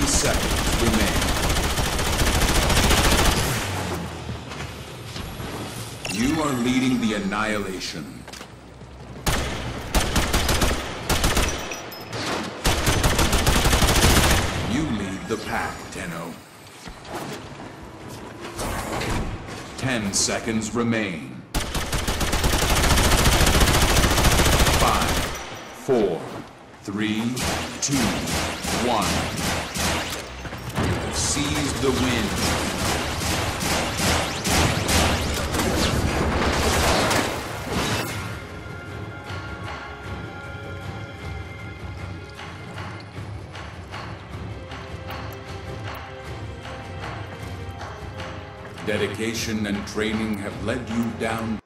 30 seconds remain. You are leading the annihilation. You lead the pack, Tenno. 10 seconds remain. 5, Seize the wind. Dedication and training have led you down